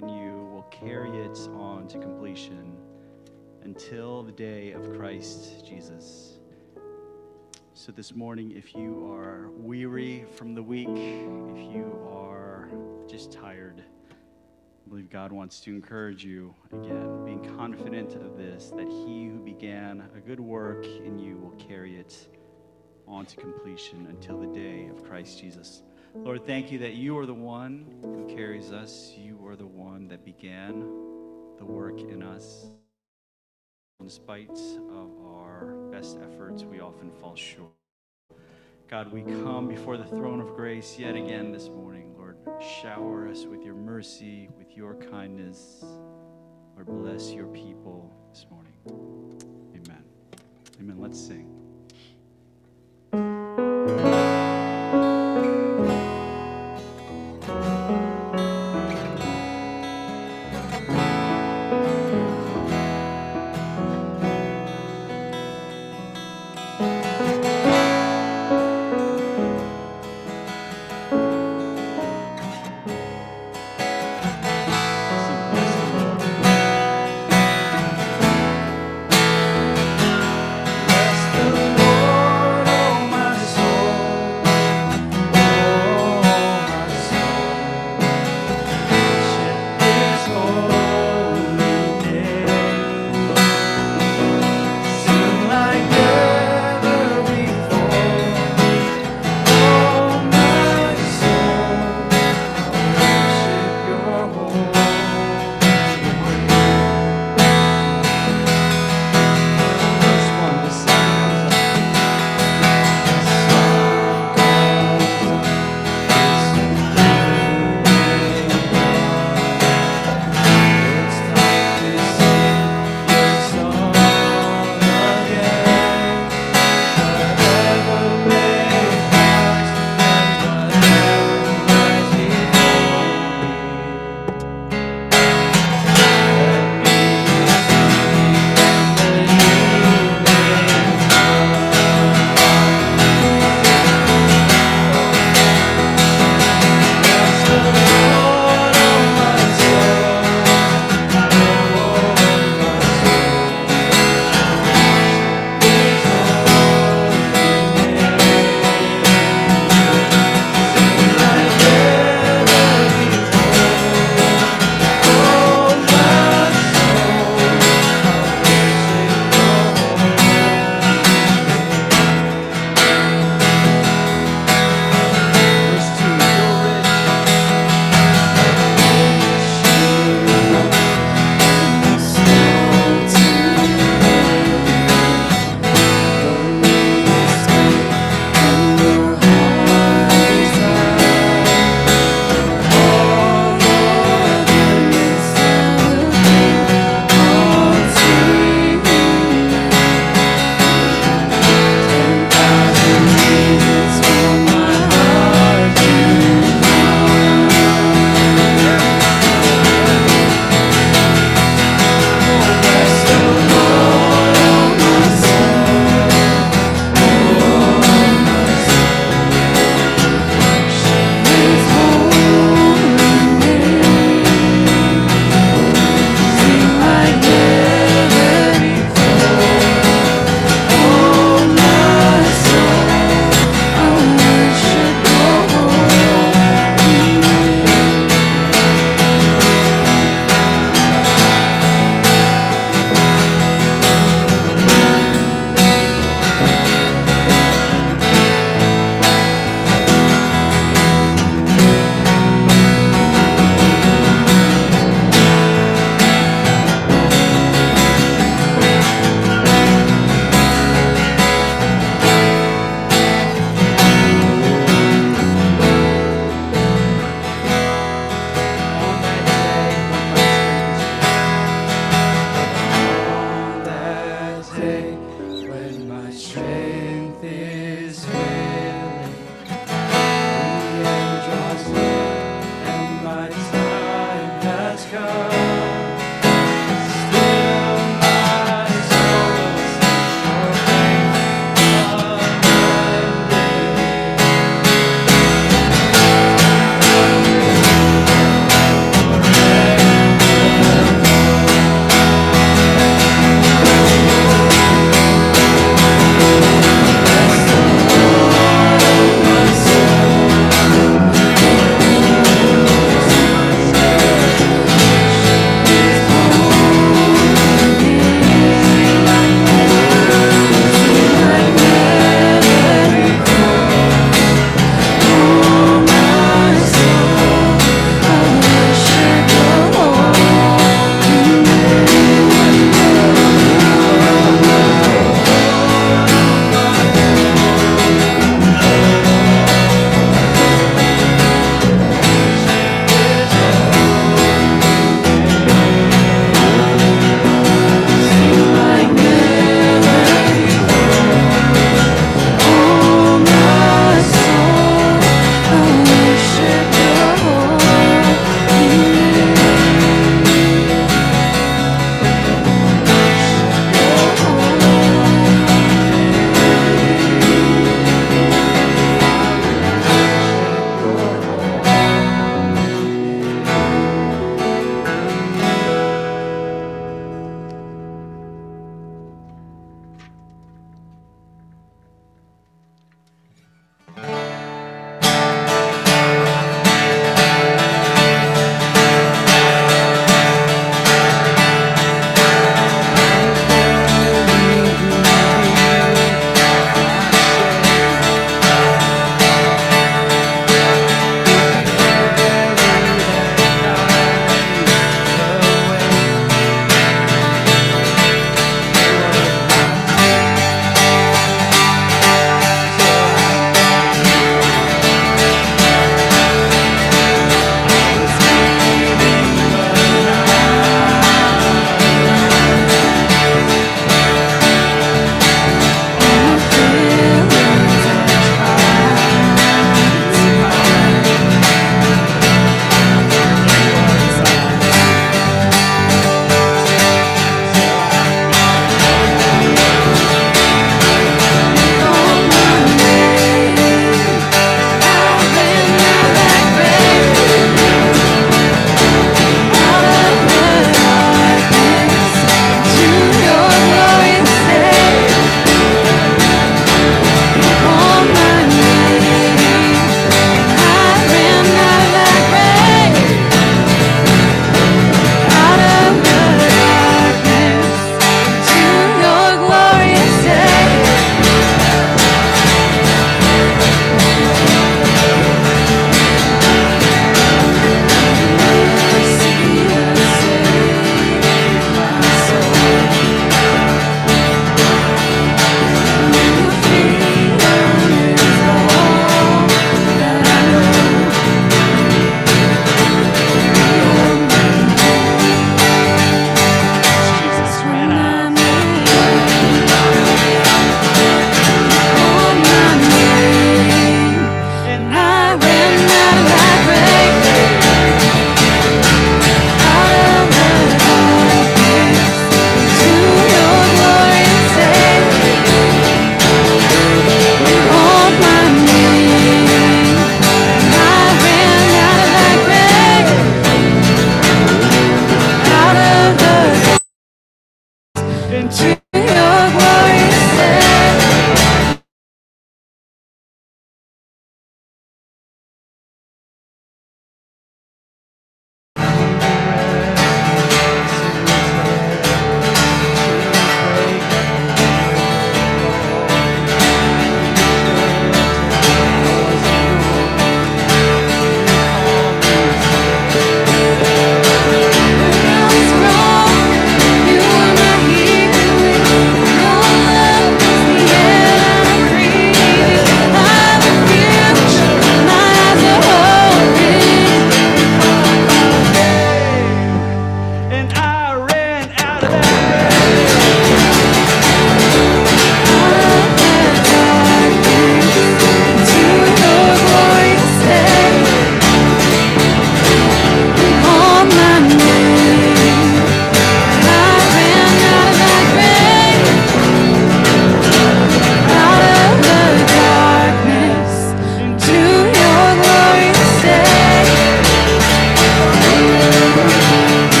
and you will carry it on to completion until the day of Christ Jesus. So, this morning, if you are weary from the week, if you are just tired, I believe God wants to encourage you again, being confident of this, that he who began a good work in you will carry it on to completion until the day of Christ Jesus. Lord, thank you that you are the one who carries us. You are the one that began the work in us. In spite of our best efforts, we often fall short. God, we come before the throne of grace yet again this morning. Lord, shower us with your mercy, with your kindness. Lord, bless your people this morning. Amen. Amen. Let's sing.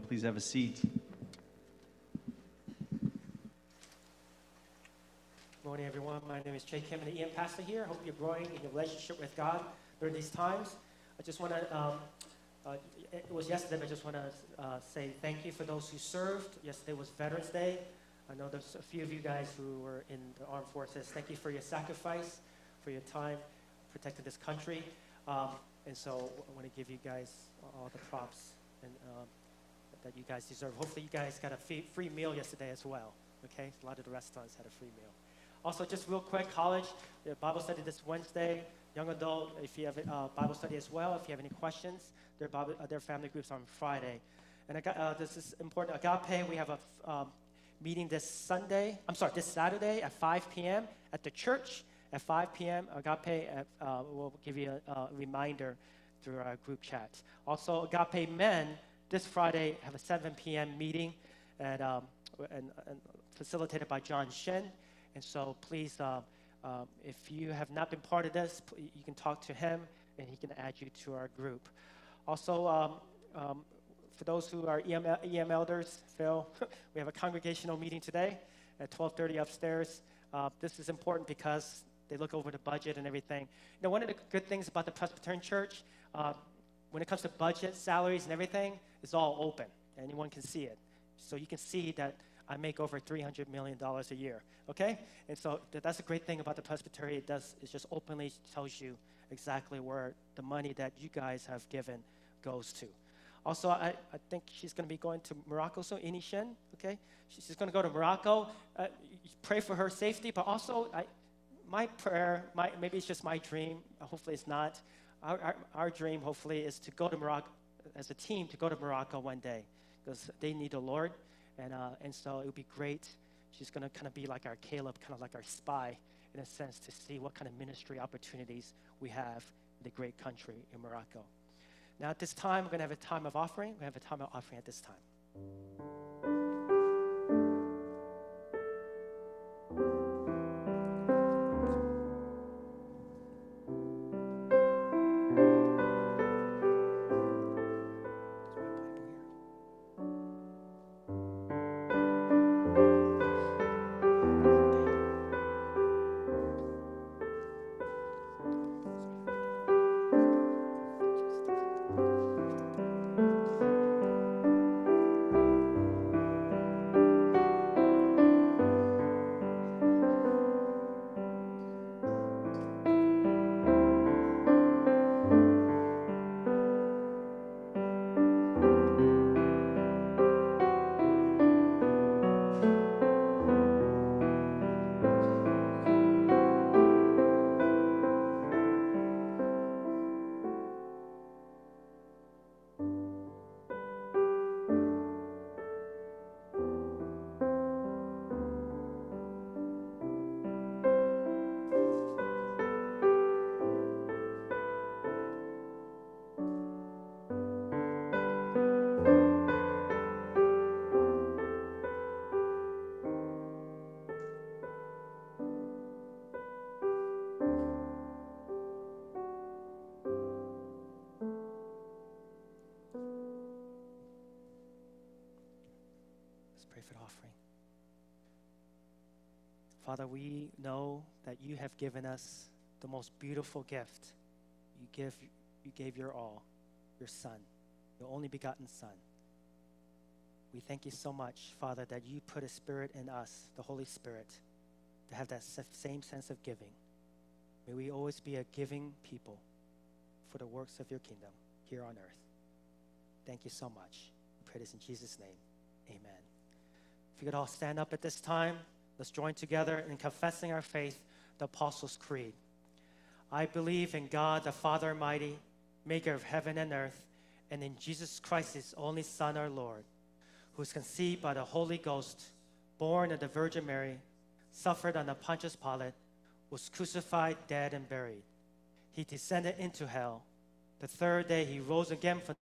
Please have a seat. Good Morning, everyone. My name is Jay Kim, and the EM pastor here. I hope you're growing in your relationship with God during these times. I just want to, um, uh, it was yesterday, but I just want to uh, say thank you for those who served. Yesterday was Veterans Day. I know there's a few of you guys who were in the armed forces. Thank you for your sacrifice, for your time protecting this country. Um, and so I want to give you guys all the props and, um, that you guys deserve. Hopefully, you guys got a free, free meal yesterday as well. Okay, a lot of the restaurants had a free meal. Also, just real quick, college, the Bible study this Wednesday. Young adult, if you have a uh, Bible study as well, if you have any questions, their, Bible, uh, their family groups on Friday. And uh, this is important. Agape, we have a um, meeting this Sunday, I'm sorry, this Saturday at 5 p.m. at the church. At 5 p.m., Agape at, uh, will give you a, a reminder through our group chat. Also, Agape Men, this Friday, have a 7 p.m. meeting at, um, and, and facilitated by John Shen. And so please, uh, um, if you have not been part of this, you can talk to him and he can add you to our group. Also, um, um, for those who are EM, EM elders, Phil, we have a congregational meeting today at 12:30 upstairs. Uh, this is important because they look over the budget and everything. You know, one of the good things about the Presbyterian Church, uh, when it comes to budget, salaries, and everything, it's all open. Anyone can see it. So you can see that I make over $300 million a year, okay? And so th- that's a great thing about the Presbytery. It does, it just openly tells you exactly where the money that you guys have given goes to. Also, I, I think she's going to be going to Morocco, so Ini Shen, okay? She's going to go to Morocco. Uh, pray for her safety, but also, I, my prayer, my, maybe it's just my dream, hopefully it's not. Our, our, our dream, hopefully, is to go to Morocco, as a team, to go to Morocco one day, because they need the Lord. And, uh, and so it would be great. She's going to kind of be like our Caleb, kind of like our spy, in a sense, to see what kind of ministry opportunities we have in the great country in Morocco. Now, at this time, we're going to have a time of offering. We're going to have a time of offering at this time. Pray for the offering. Father, we know that you have given us the most beautiful gift. You give you gave your all, your son, your only begotten son. We thank you so much, Father, that you put a spirit in us, the Holy Spirit, to have that same sense of giving. May we always be a giving people for the works of your kingdom here on earth. Thank you so much. We pray this in Jesus' name. Amen. If you could all stand up at this time, let's join together in confessing our faith, the Apostles' Creed. I believe in God, the Father Almighty, maker of heaven and earth, and in Jesus Christ, his only Son, our Lord, who was conceived by the Holy Ghost, born of the Virgin Mary, suffered under Pontius Pilate, was crucified, dead, and buried. He descended into hell. The third day he rose again from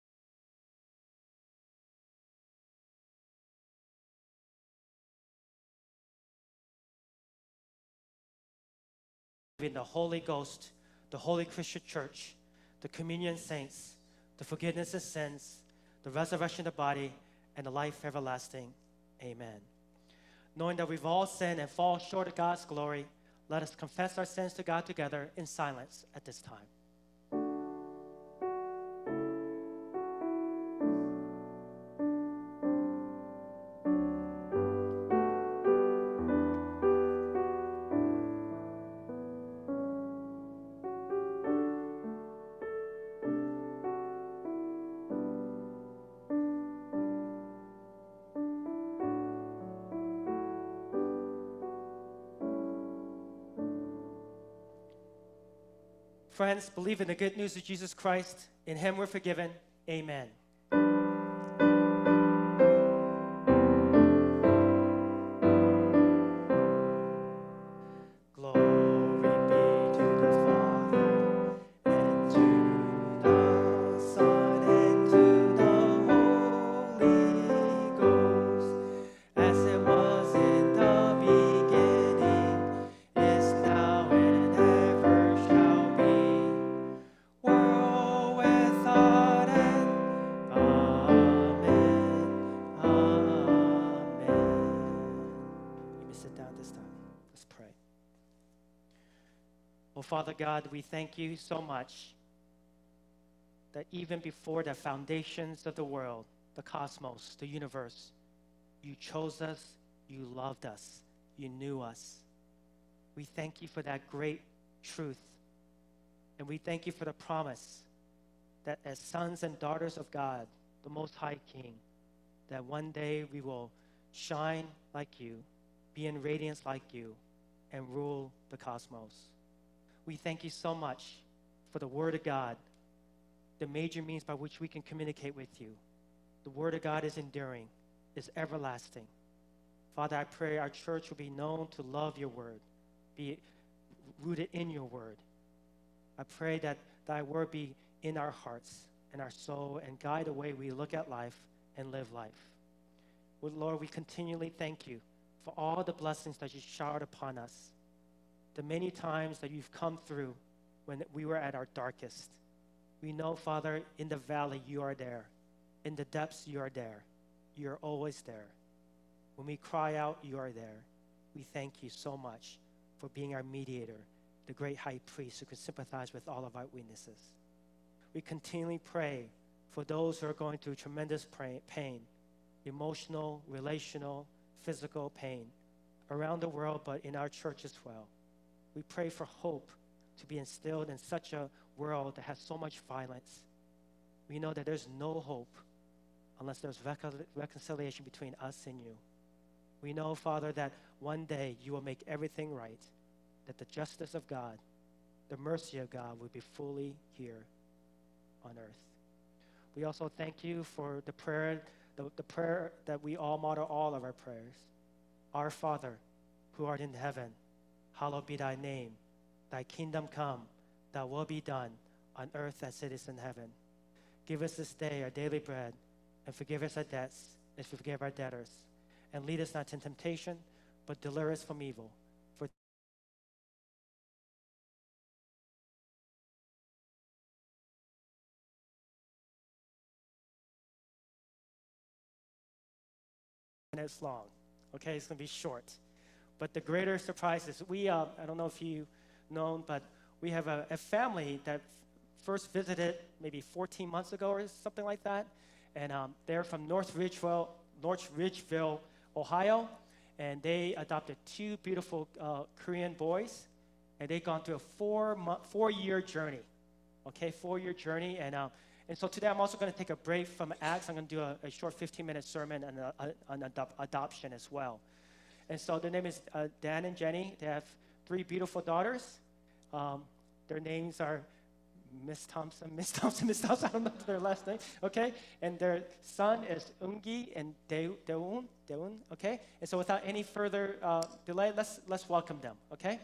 the Holy Ghost, the Holy Christian Church, the communion saints, the forgiveness of sins, the resurrection of the body, and the life everlasting. Amen. Knowing that we've all sinned and fall short of God's glory, let us confess our sins to God together in silence at this time. Friends, believe in the good news of Jesus Christ. In him we're forgiven. Amen. God, we thank you so much that even before the foundations of the world, the cosmos, the universe, you chose us, you loved us, you knew us. We thank you for that great truth. And we thank you for the promise that as sons and daughters of God, the Most High King, that one day we will shine like you, be in radiance like you, and rule the cosmos. We thank you so much for the Word of God, the major means by which we can communicate with you. The Word of God is enduring, is everlasting. Father, I pray our church will be known to love your Word, be rooted in your Word. I pray that thy word be in our hearts and our soul and guide the way we look at life and live life. Lord, we continually thank you for all the blessings that you showered upon us, the many times that you've come through when we were at our darkest. We know, Father, in the valley you are there, in the depths you are there. You are always there. When we cry out, you are there. We thank you so much for being our mediator, the great high priest who can sympathize with all of our weaknesses. We continually pray for those who are going through tremendous pain emotional, relational, physical pain around the world, but in our church as well. We pray for hope to be instilled in such a world that has so much violence. We know that there's no hope unless there's recon- reconciliation between us and you. We know, Father, that one day you will make everything right, that the justice of God, the mercy of God will be fully here on earth. We also thank you for the prayer, the, the prayer that we all model all of our prayers. Our Father, who art in heaven, hallowed be thy name. Thy kingdom come, thy will be done on earth as it is in heaven. Give us this day our daily bread, and forgive us our debts as we forgive our debtors. And lead us not into temptation, but deliver us from evil. For long. Okay, it's going to be short. But the greater surprise is we, uh, I don't know if you know, but we have a, a family that first visited maybe 14 months ago or something like that. And um, they're from North Ridgeville, North Ridgeville, Ohio. And they adopted two beautiful uh, Korean boys. And they've gone through a four, month, four year journey. Okay, four year journey. And, um, and so today I'm also going to take a break from Acts. I'm going to do a, a short 15 minute sermon on, uh, on adop- adoption as well. And so their name is uh, Dan and Jenny. They have three beautiful daughters. Um, their names are Miss Thompson, Miss Thompson, Miss Thompson. I don't know their last name. Okay, and their son is Ungi and Deu- Deun. Deun. Okay, and so without any further uh, delay, let's let's welcome them. Okay.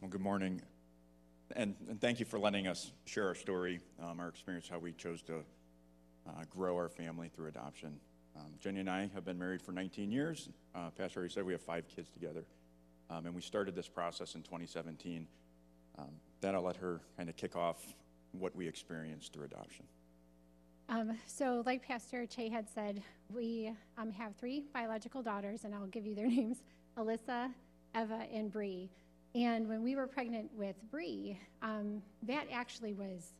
Well, good morning. And, and thank you for letting us share our story, um, our experience, how we chose to uh, grow our family through adoption. Um, Jenny and I have been married for 19 years. Uh, Pastor already said we have five kids together. Um, and we started this process in 2017. Um, then I'll let her kind of kick off what we experienced through adoption. Um, so, like Pastor Jay had said, we um, have three biological daughters, and I'll give you their names Alyssa, Eva, and Bree. And when we were pregnant with Bree, um, that actually was,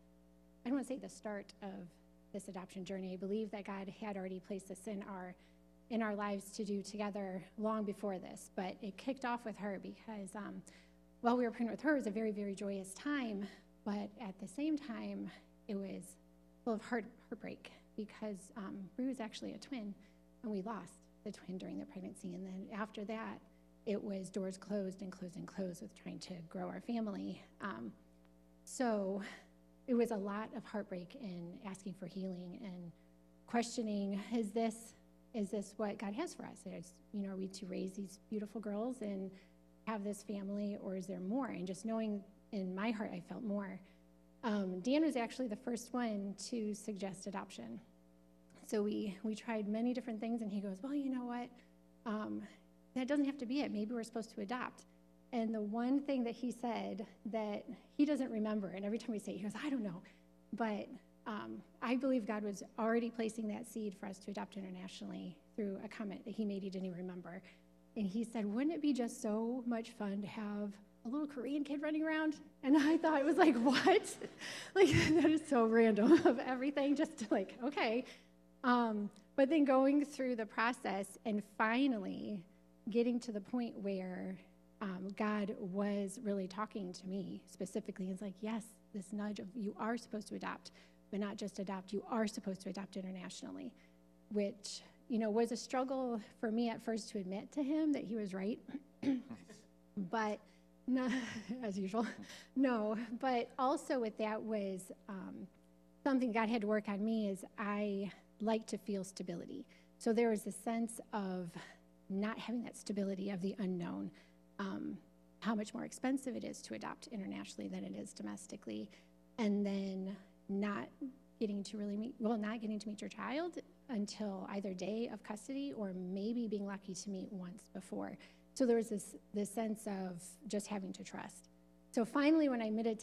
I don't want to say the start of this adoption journey. I believe that God had already placed this in our in our lives to do together long before this, but it kicked off with her because um, while we were pregnant with her, it was a very, very joyous time, but at the same time, it was full of heart, heartbreak because um, Bree was actually a twin, and we lost the twin during the pregnancy. And then after that, it was doors closed and closed and closed with trying to grow our family. Um, so it was a lot of heartbreak and asking for healing and questioning: Is this is this what God has for us? Is you know, are we to raise these beautiful girls and have this family, or is there more? And just knowing in my heart, I felt more. Um, Dan was actually the first one to suggest adoption. So we, we tried many different things, and he goes, Well, you know what? Um, that doesn't have to be it. Maybe we're supposed to adopt. And the one thing that he said that he doesn't remember, and every time we say it, he goes, I don't know. But um, I believe God was already placing that seed for us to adopt internationally through a comment that he made he didn't even remember. And he said, Wouldn't it be just so much fun to have a little Korean kid running around? And I thought it was like, What? like, that is so random of everything, just to like, okay. Um, but then going through the process and finally getting to the point where um, God was really talking to me specifically. It's like, yes, this nudge of you are supposed to adopt, but not just adopt, you are supposed to adopt internationally, which, you know, was a struggle for me at first to admit to him that he was right. but no, as usual, no. But also with that was um, something God had to work on me is I like to feel stability. So there was a sense of not having that stability of the unknown, um, how much more expensive it is to adopt internationally than it is domestically, and then not getting to really meet, well, not getting to meet your child until either day of custody or maybe being lucky to meet once before. So there was this, this sense of just having to trust. So finally, when I admitted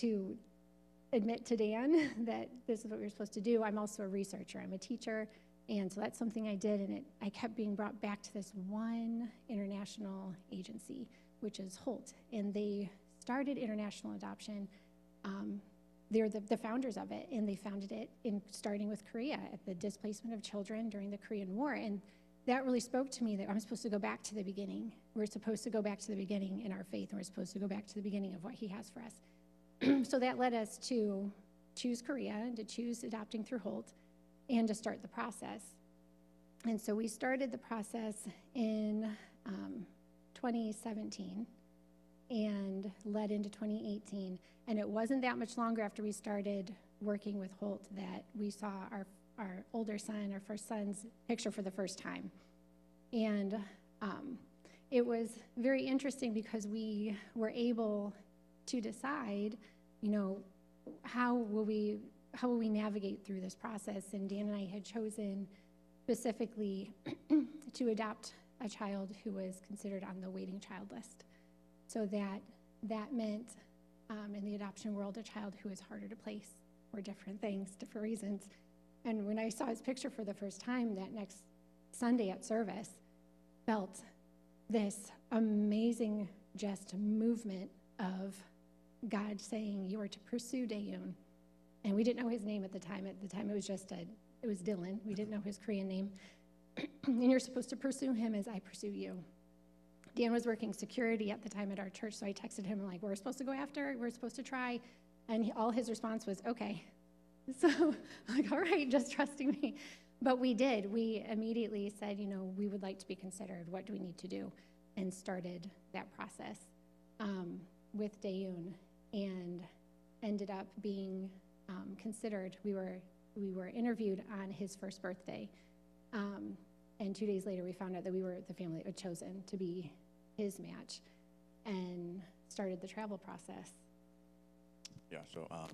to admit to Dan that this is what we were supposed to do. I'm also a researcher, I'm a teacher, and so that's something I did, and it, I kept being brought back to this one international agency, which is Holt, and they started international adoption. Um, they're the, the founders of it, and they founded it in starting with Korea at the displacement of children during the Korean War, and that really spoke to me that I'm supposed to go back to the beginning. We're supposed to go back to the beginning in our faith, and we're supposed to go back to the beginning of what He has for us. so that led us to choose Korea and to choose adopting through Holt and to start the process. And so we started the process in um, 2017 and led into 2018. And it wasn't that much longer after we started working with Holt that we saw our, our older son, our first son's picture for the first time. And um, it was very interesting because we were able to decide, you know, how will we how will we navigate through this process? And Dan and I had chosen specifically to adopt a child who was considered on the waiting child list. So that that meant um, in the adoption world a child who is harder to place for different things, different reasons. And when I saw his picture for the first time that next Sunday at service, felt this amazing just movement of God saying, You are to pursue Dayun. And we didn't know his name at the time. At the time, it was just a, it was Dylan. We didn't know his Korean name. and you're supposed to pursue him as I pursue you. Dan was working security at the time at our church, so I texted him, like, we're supposed to go after, we're supposed to try. And he, all his response was, okay. So, like, all right, just trusting me. But we did. We immediately said, you know, we would like to be considered. What do we need to do? And started that process um, with Dayun and ended up being um, considered. We were we were interviewed on his first birthday, um, and two days later we found out that we were the family that had chosen to be his match, and started the travel process. Yeah, so, um,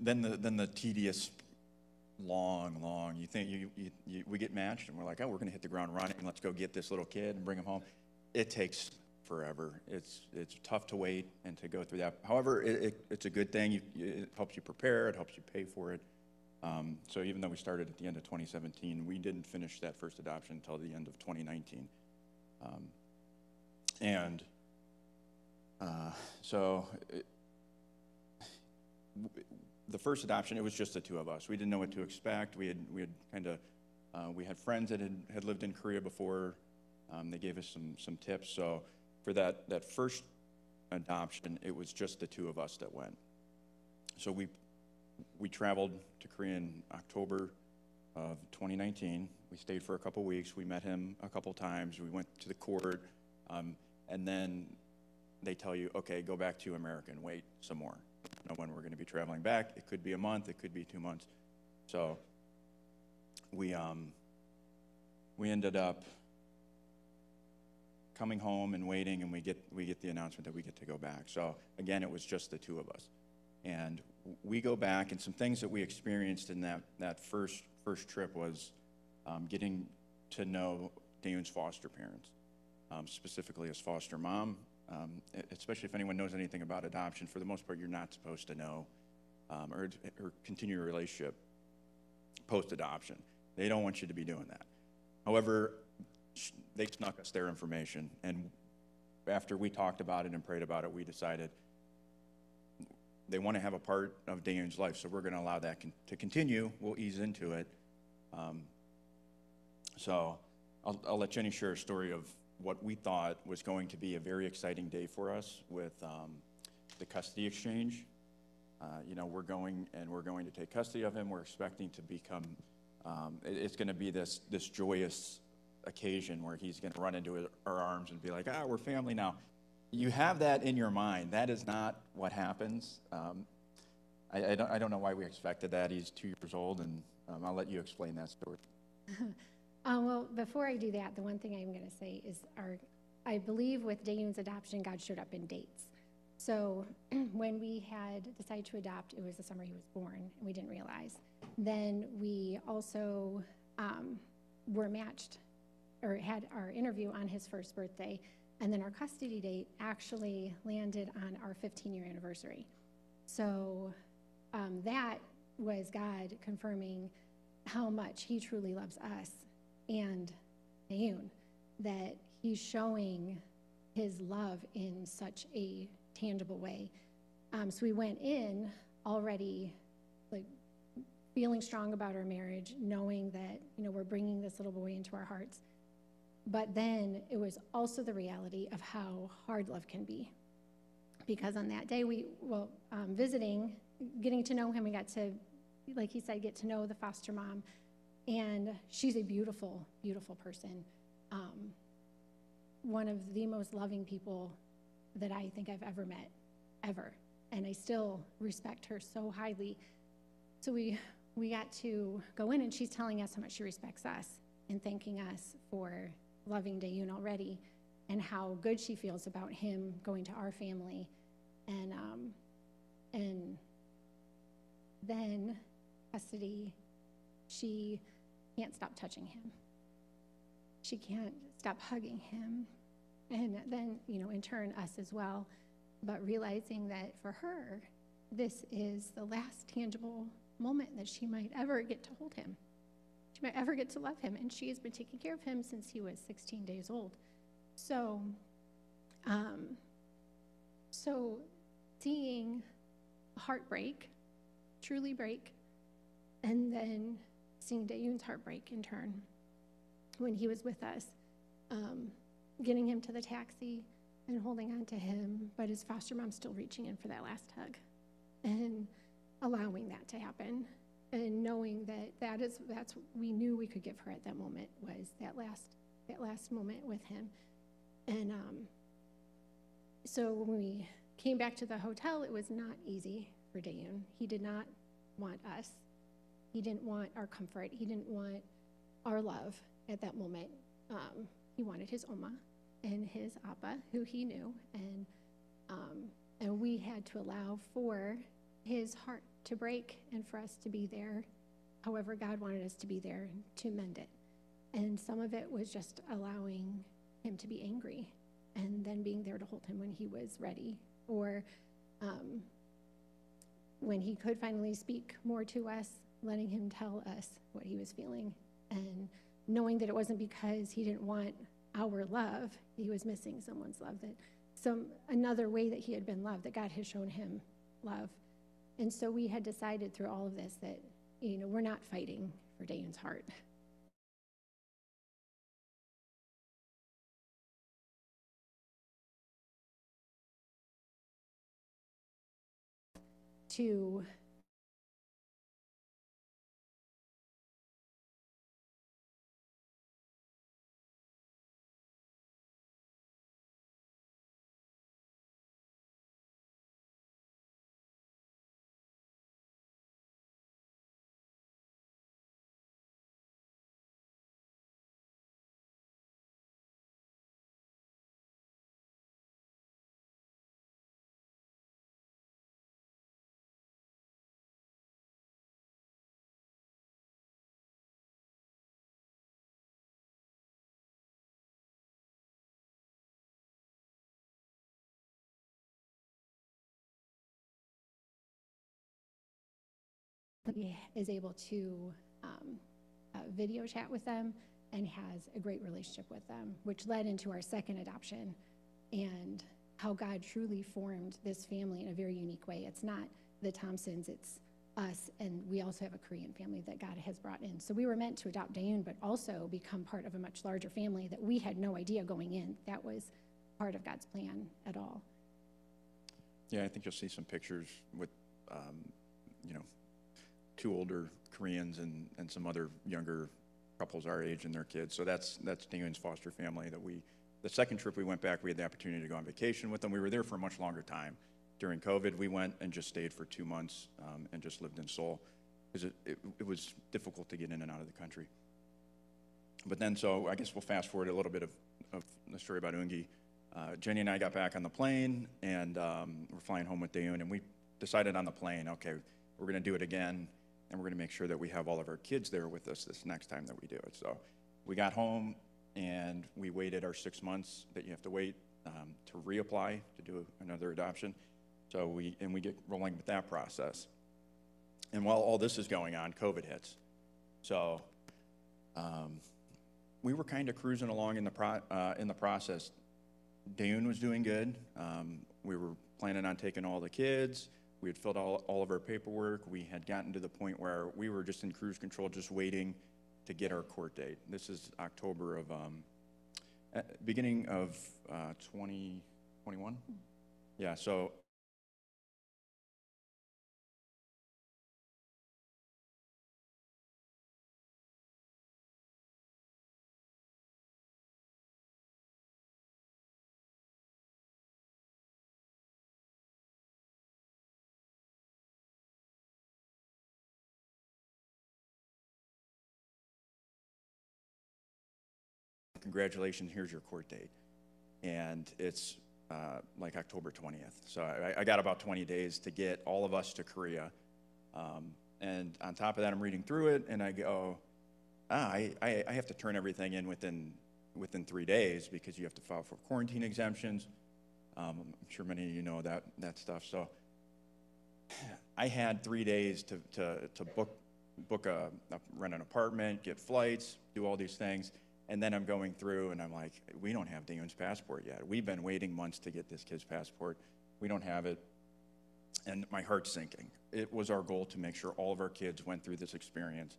then the, then the tedious, long, long, you think, you, you, you, we get matched and we're like, oh, we're gonna hit the ground running, let's go get this little kid and bring him home. It takes forever. It's, it's tough to wait and to go through that. However, it, it, it's a good thing. You, it helps you prepare, it helps you pay for it. Um, so even though we started at the end of 2017, we didn't finish that first adoption until the end of 2019. Um, and uh, so it, the first adoption, it was just the two of us. We didn't know what to expect. We had, we had kind of, uh, we had friends that had, had lived in Korea before. Um, they gave us some, some tips. So for that, that first adoption, it was just the two of us that went. So we, we traveled to Korea in October of 2019. We stayed for a couple weeks. We met him a couple times. We went to the court. Um, and then they tell you, okay, go back to America and wait some more. Know when we're going to be traveling back. It could be a month. It could be two months. So we, um, we ended up coming home and waiting, and we get, we get the announcement that we get to go back. So again, it was just the two of us. And we go back, and some things that we experienced in that, that first, first trip was um, getting to know Dayun's foster parents, um, specifically his foster mom. Um, especially if anyone knows anything about adoption, for the most part, you're not supposed to know um, or, or continue a relationship post adoption. They don't want you to be doing that. However, they snuck us their information, and after we talked about it and prayed about it, we decided they want to have a part of Dayun's life, so we're going to allow that con- to continue. We'll ease into it. Um, so I'll, I'll let Jenny share a story of what we thought was going to be a very exciting day for us with um, the custody exchange. Uh, you know, we're going and we're going to take custody of him. We're expecting to become, um, it- it's going to be this, this joyous occasion where he's going to run into our arms and be like, ah, we're family now. You have that in your mind. That is not what happens. Um, I, I, don't, I don't know why we expected that. He's two years old, and um, I'll let you explain that story. Uh, well, before I do that, the one thing I'm going to say is our, I believe with Dayun's adoption, God showed up in dates. So when we had decided to adopt, it was the summer he was born, and we didn't realize. Then we also um, were matched, or had our interview on his first birthday, and then our custody date actually landed on our 15-year anniversary. So um, that was God confirming how much he truly loves us and Dayun, that he's showing his love in such a tangible way. Um, so we went in already like feeling strong about our marriage, knowing that, you know, we're bringing this little boy into our hearts. But then it was also the reality of how hard love can be. Because on that day, we, well, um, visiting, getting to know him, we got to, like he said, get to know the foster mom. And she's a beautiful, beautiful person. Um, one of the most loving people that I think I've ever met, ever. And I still respect her so highly. So we, we got to go in, and she's telling us how much she respects us and thanking us for loving Dayun already and how good she feels about him going to our family. And, um, and then custody, she can't stop touching him. She can't stop hugging him. And then, you know, in turn, us as well. But realizing that for her, this is the last tangible moment that she might ever get to hold him. She might ever get to love him. And she has been taking care of him since he was 16 days old. So, um, so seeing heartbreak, truly break, and then seeing Dayun's heartbreak in turn when he was with us, um, getting him to the taxi and holding on to him, but his foster mom still reaching in for that last hug and allowing that to happen and knowing that that is that's what we knew we could give her at that moment was that last that last moment with him. And um, so when we came back to the hotel it was not easy for Dayun. He did not want us. He didn't want our comfort. He didn't want our love at that moment. Um, he wanted his oma and his appa who he knew. And um, And we had to allow for his heart to break and for us to be there, however God wanted us to be there to mend it. And some of it was just allowing him to be angry and then being there to hold him when he was ready or um, when he could finally speak more to us, letting him tell us what he was feeling and knowing that it wasn't because he didn't want our love, he was missing someone's love, that some another way that he had been loved, that God has shown him love. And so we had decided through all of this that, you know, we're not fighting for Dan's heart. To is able to um, uh, video chat with them and has a great relationship with them, which led into our second adoption and how God truly formed this family in a very unique way. It's not the Thompsons, it's us, and we also have a Korean family that God has brought in. So we were meant to adopt Dayun, but also become part of a much larger family that we had no idea going in. That was part of God's plan at all. Yeah, I think you'll see some pictures with, um, you know, two older Koreans and, and some other younger couples our age and their kids. So that's, that's Dayun's foster family that we, the second trip we went back, we had the opportunity to go on vacation with them. We were there for a much longer time. During COVID, we went and just stayed for two months um, and just lived in Seoul because it, it, it was difficult to get in and out of the country. But then, so I guess we'll fast forward a little bit of, of the story about Ungi. Uh, Jenny and I got back on the plane and um, we're flying home with Dayun, and we decided on the plane, okay, we're going to do it again, and we're going to make sure that we have all of our kids there with us this next time that we do it. So we got home and we waited our six months that you have to wait um, to reapply to do another adoption. So we and we get rolling with that process. And while all this is going on, COVID hits. So um, we were kind of cruising along in the pro, uh, in the process. Dayun was doing good. Um, we were planning on taking all the kids. We had filled all, all of our paperwork. We had gotten to the point where we were just in cruise control, just waiting to get our court date. This is October of, um, uh, beginning of uh, 2021. Yeah, so congratulations, here's your court date. And it's uh, like October 20th. So I, I got about 20 days to get all of us to Korea. Um, and on top of that, I'm reading through it and I go, ah, I, I, I have to turn everything in within, within three days because you have to file for quarantine exemptions. Um, I'm sure many of you know that, that stuff. So I had three days to, to, to book, book a, a, rent an apartment, get flights, do all these things. And then I'm going through and I'm like, we don't have Dayun's passport yet. We've been waiting months to get this kid's passport. We don't have it. And my heart's sinking. It was our goal to make sure all of our kids went through this experience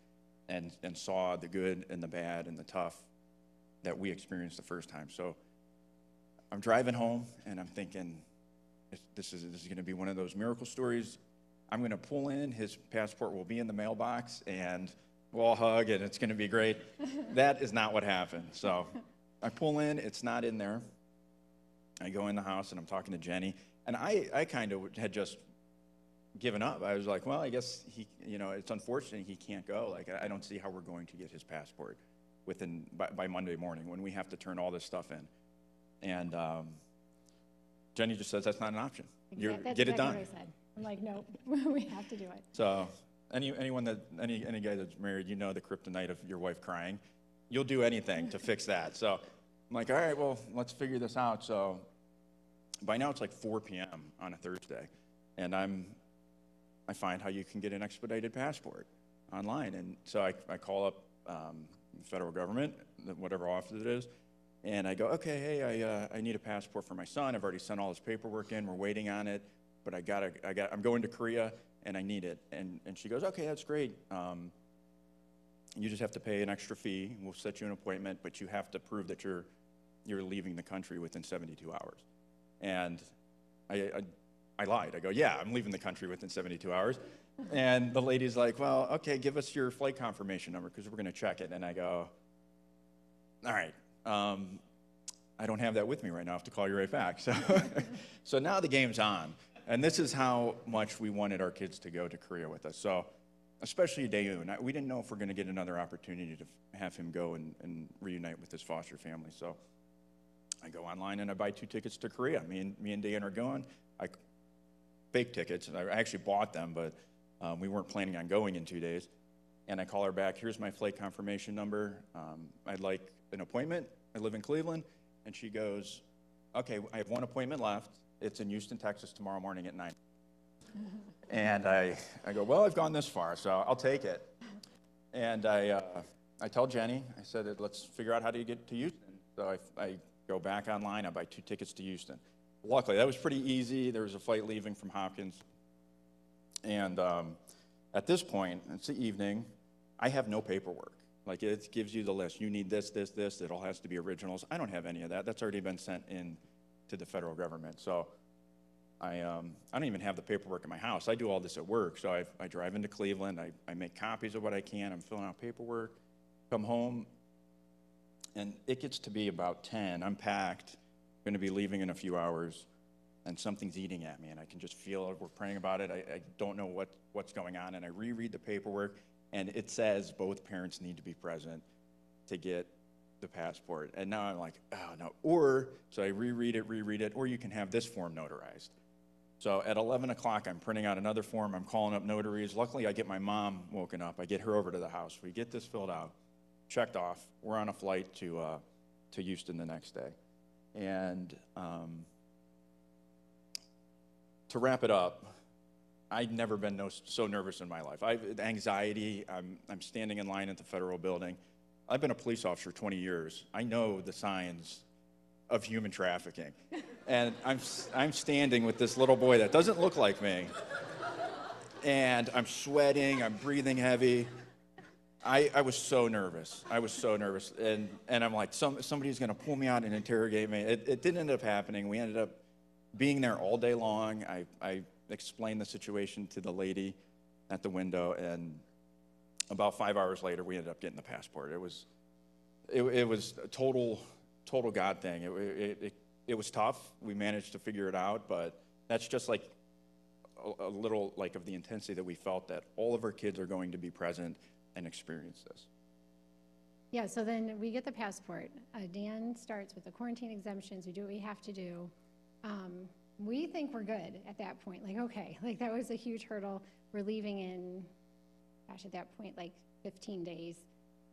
and, and saw the good and the bad and the tough that we experienced the first time. So I'm driving home and I'm thinking, this is, this is going to be one of those miracle stories. I'm going to pull in, his passport will be in the mailbox, and we'll hug and it's going to be great. that is not what happened. So I pull in, it's not in there. I go in the house and I'm talking to Jenny, and I, I kind of had just given up. I was like, well, I guess he, you know, it's unfortunate he can't go. Like, I don't see how we're going to get his passport within by, by Monday morning when we have to turn all this stuff in. And um, Jenny just says that's not an option. You're- get it done. what I said. I'm like, nope, we have to do it. So, any, anyone that, any, any guy that's married, you know the kryptonite of your wife crying. You'll do anything to fix that. So, I'm like, all right, well, let's figure this out. So, by now it's like 4 p.m. on a Thursday, and I'm, I find how you can get an expedited passport online, and so I, I call up um, the federal government, whatever office it is, and I go, okay, hey, I, uh, I need a passport for my son. I've already sent all his paperwork in. We're waiting on it, but I gotta, I got, I'm going to Korea and I need it. And, and she goes, okay, that's great. Um, you just have to pay an extra fee. We'll set you an appointment, but you have to prove that you're, you're leaving the country within 72 hours. And I, I, I lied. I go, yeah, I'm leaving the country within 72 hours. And the lady's like, well, okay, give us your flight confirmation number because we're going to check it. And I go, all right. Um, I don't have that with me right now. I have to call you right back. So, so now the game's on. And this is how much we wanted our kids to go to Korea with us. So, especially Dayun. We didn't know if we're going to get another opportunity to have him go and, and reunite with his foster family. So, I go online and I buy two tickets to Korea. Me and, me and Dayun are going. I fake tickets. And I actually bought them, but um, we weren't planning on going in two days. And I call her back, here's my flight confirmation number. Um, I'd like an appointment. I live in Cleveland. And she goes, okay, I have one appointment left. It's in Houston, Texas tomorrow morning at 9. and I, I go, well, I've gone this far, so I'll take it. And I, uh, I tell Jenny, I said, let's figure out how do you get to Houston. So I, I go back online, I buy two tickets to Houston. Luckily, that was pretty easy. There was a flight leaving from Hopkins. And um, at this point, it's the evening, I have no paperwork. Like it gives you the list. You need this, this, this. It all has to be originals. I don't have any of that. That's already been sent in to the federal government. So I, um, I don't even have the paperwork in my house. I do all this at work. So I, I drive into Cleveland. I, I make copies of what I can. I'm filling out paperwork. Come home, and it gets to be about 10. I'm packed, going to be leaving in a few hours, and something's eating at me, and I can just feel it. We're praying about it. I, I don't know what, what's going on, and I reread the paperwork, and it says both parents need to be present to get the passport. And now I'm like, oh no. Or, so I reread it, reread it, or you can have this form notarized. So at 11 o'clock, I'm printing out another form. I'm calling up notaries. Luckily, I get my mom woken up. I get her over to the house. We get this filled out, checked off. We're on a flight to, uh, to Houston the next day. And um, to wrap it up, I'd never been no, so nervous in my life. I have anxiety. I'm, I'm standing in line at the federal building. I've been a police officer 20 years. I know the signs of human trafficking. And I'm, I'm standing with this little boy that doesn't look like me. And I'm sweating, I'm breathing heavy. I, I was so nervous. I was so nervous. And, and I'm like, Some, somebody's going to pull me out and interrogate me. It, it didn't end up happening. We ended up being there all day long. I, I explained the situation to the lady at the window. And about five hours later, we ended up getting the passport. It was, it, it was a total, total God thing. It, it, it, it was tough. We managed to figure it out, but that's just like a, a little like of the intensity that we felt that all of our kids are going to be present and experience this. Yeah, so then we get the passport. Uh, Dan starts with the quarantine exemptions. We do what we have to do. Um, we think we're good at that point. Like, okay, like that was a huge hurdle. We're leaving in, gosh, at that point, like 15 days.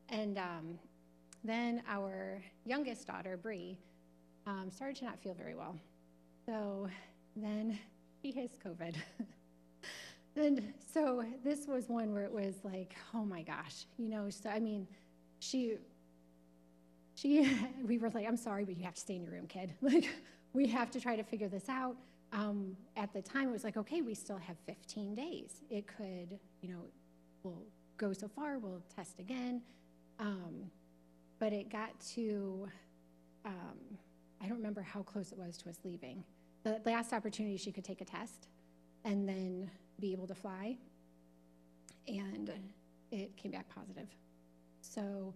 And um, then our youngest daughter, Bree, um, started to not feel very well. So then she has COVID. and so this was one where it was like, oh my gosh, you know, so I mean, she, she, we were like, I'm sorry, but you have to stay in your room, kid. Like, we have to try to figure this out. Um, at the time, it was like, okay, we still have 15 days. It could, you know, we'll go so far, we'll test again. Um, but it got to, um, I don't remember how close it was to us leaving. The last opportunity she could take a test and then be able to fly. And it came back positive. So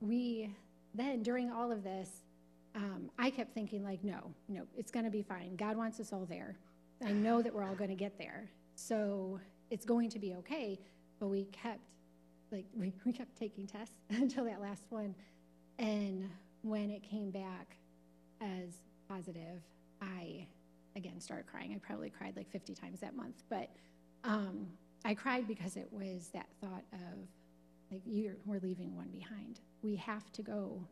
we then, during all of this, um, I kept thinking, like, no, no, it's going to be fine. God wants us all there. I know that we're all going to get there. So it's going to be okay. But we kept, like, we, we kept taking tests until that last one. And when it came back as positive, I again started crying. I probably cried like 50 times that month, but um, I cried because it was that thought of like you're we're leaving one behind. We have to go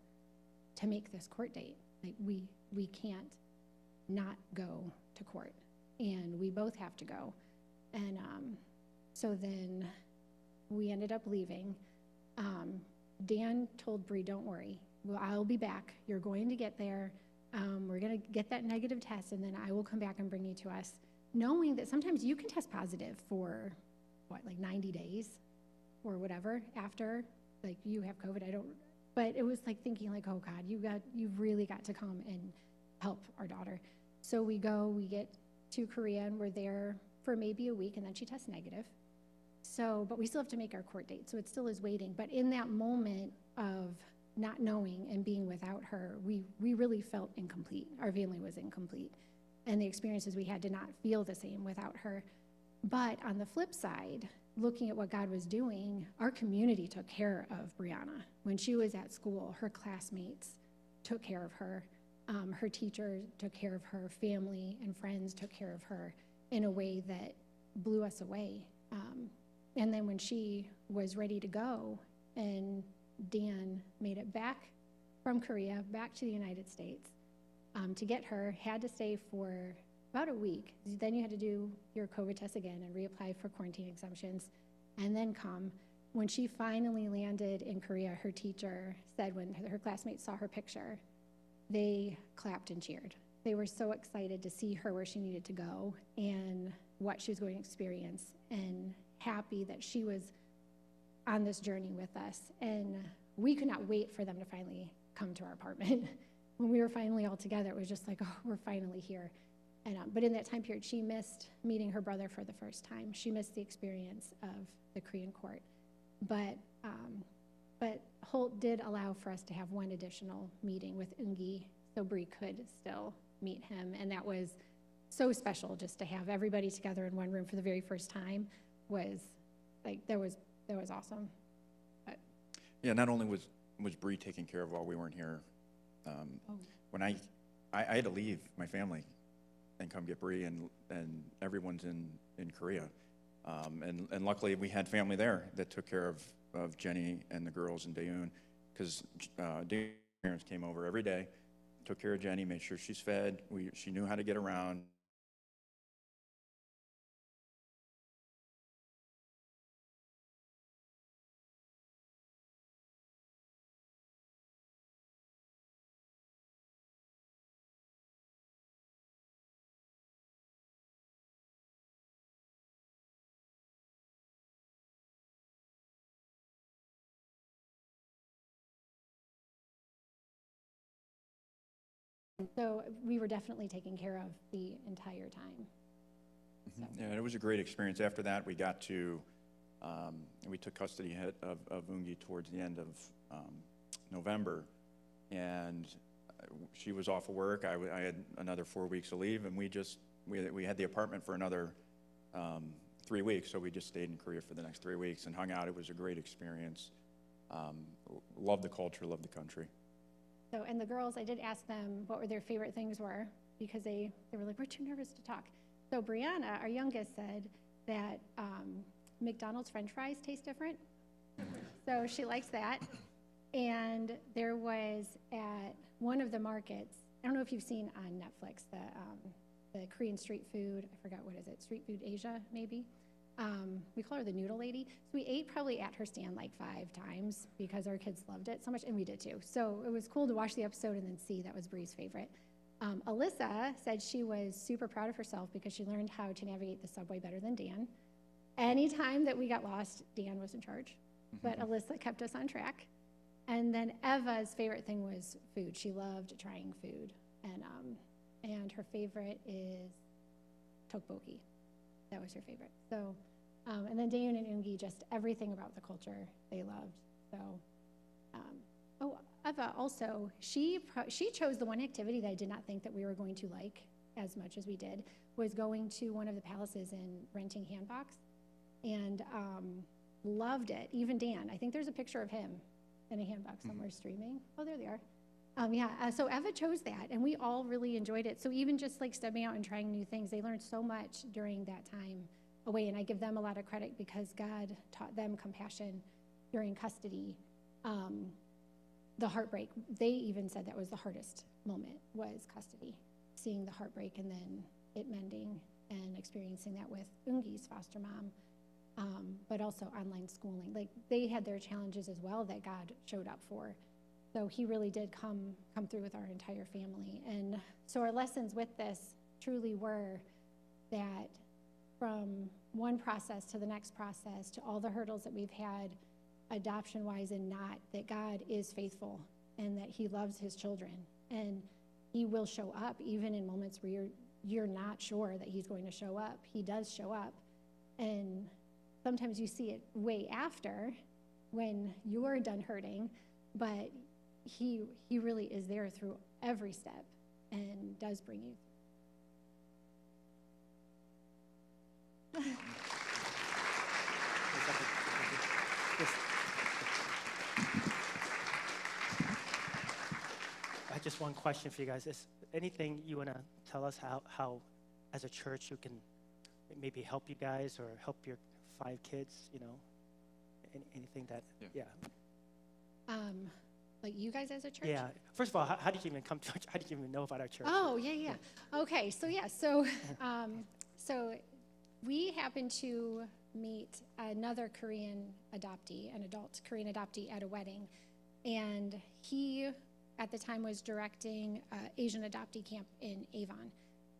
to make this court date. Like we we can't not go to court, and we both have to go. And um, so then we ended up leaving. Um, Dan told Bree, "Don't worry, well, I'll be back. You're going to get there. Um, we're going to get that negative test, and then I will come back and bring you to us." Knowing that sometimes you can test positive for what, like 90 days or whatever after, like you have COVID. I don't, but it was like thinking like, oh God, you got, you've really got to come and help our daughter. So we go, we get to Korea, and we're there for maybe a week, and then she tests negative. So, but we still have to make our court date, so it still is waiting. But in that moment of not knowing and being without her, we, we really felt incomplete. Our family was incomplete. And the experiences we had did not feel the same without her. But on the flip side, looking at what God was doing, our community took care of Brianna. When she was at school, her classmates took care of her. Um, her teacher took care of her. Family and friends took care of her in a way that blew us away. Um, and then when she was ready to go, and Dan made it back from Korea back to the United States um, to get her, had to stay for about a week. Then you had to do your COVID test again and reapply for quarantine exemptions, and then come. When she finally landed in Korea, her teacher said when her classmates saw her picture, they clapped and cheered. They were so excited to see her where she needed to go and what she was going to experience, and happy that she was on this journey with us. And we could not wait for them to finally come to our apartment. when we were finally all together, it was just like, oh, we're finally here. And, um, but in that time period, she missed meeting her brother for the first time. She missed the experience of the Korean court. But, um, but Holt did allow for us to have one additional meeting with Ungi, so Bree could still meet him. And that was so special just to have everybody together in one room for the very first time was like, there was, that was awesome. But. Yeah, not only was, was Bree taken care of while we weren't here, um, Oh. when I, I, I had to leave my family and come get Bree and, and everyone's in, in Korea. Um, and, and luckily we had family there that took care of, of Jenny and the girls and Dayun, because, uh, Dayun's parents came over every day, took care of Jenny, made sure she's fed, we, she knew how to get around. So we were definitely taken care of the entire time. Yeah, it was a great experience. After that, we got to, um, we took custody of, of Ungi towards the end of, um, November. And uh, she was off of work. I had another four weeks of leave and we just, we, we had the apartment for another, um, three weeks. So we just stayed in Korea for the next three weeks and hung out. It was a great experience. Um, loved the culture, loved the country. So, and the girls, I did ask them what were their favorite things were because they, they were like, we're too nervous to talk. So Brianna, our youngest, said that um, McDonald's french fries taste different. So she likes that. And there was at one of the markets, I don't know if you've seen on Netflix, the, um, the Korean street food, I forgot what is it, Street Food Asia, maybe? Um, we call her the noodle lady. So we ate probably at her stand like five times because our kids loved it so much, and we did too. So it was cool to watch the episode and then see that was Bree's favorite. Um, Alyssa said she was super proud of herself because she learned how to navigate the subway better than Dan. Anytime that we got lost, Dan was in charge, but Alyssa kept us on track. And then Eva's favorite thing was food. She loved trying food, and um, and her favorite is tteokbokki. That was her favorite. So, um, and then Dayun and Ungi, just everything about the culture they loved. So, um, oh, Eva also, she pro- she chose the one activity that I did not think that we were going to like as much as we did was going to one of the palaces and renting hanboks, and um, loved it. Even Dan, I think there's a picture of him in a hanbok somewhere streaming. Oh, there they are. Um, yeah, uh, so Eva chose that, and we all really enjoyed it. So even just like stepping out and trying new things, they learned so much during that time away, and I give them a lot of credit because God taught them compassion during custody. Um, the heartbreak, they even said that was the hardest moment was custody, seeing the heartbreak and then it mending and experiencing that with Ungi's foster mom, um, but also online schooling. Like they had their challenges as well that God showed up for. So he really did come come through with our entire family. And so our lessons with this truly were that from one process to the next process to all the hurdles that we've had adoption wise and not that God is faithful and that he loves his children and he will show up even in moments where you're you're not sure that he's going to show up. He does show up. And sometimes you see it way after when you're done hurting, but he he really is there through every step and does bring you I just one question for you guys. Is anything you want to tell us how, how, as a church, you can maybe help you guys or help your five kids? You know, Any, anything that, Yeah. yeah, um like you guys as a church? yeah. First of all, how, how did you even come to? How did you even know about our church? Oh, yeah, yeah. Okay, so yeah, so um, so we happened to meet another Korean adoptee, an adult Korean adoptee at a wedding, and he at the time was directing Asian adoptee camp in Avon,